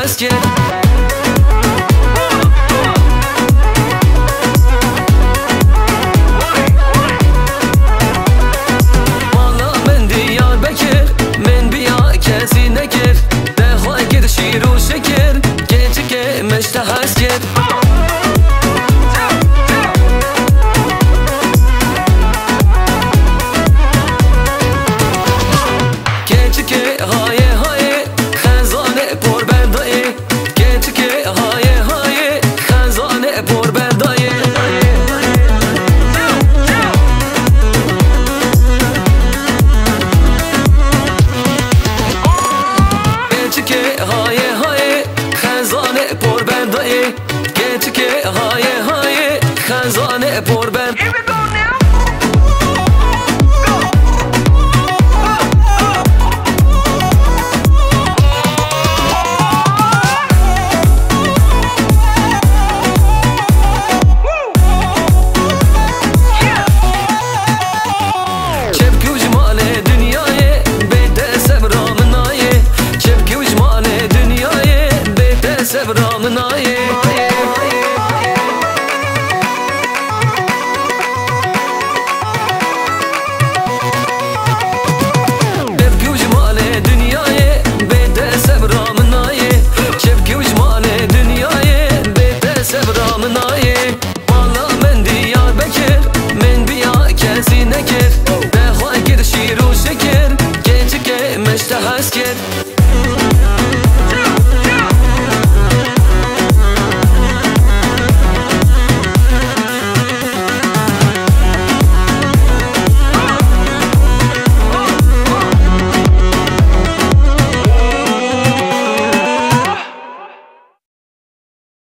trust you.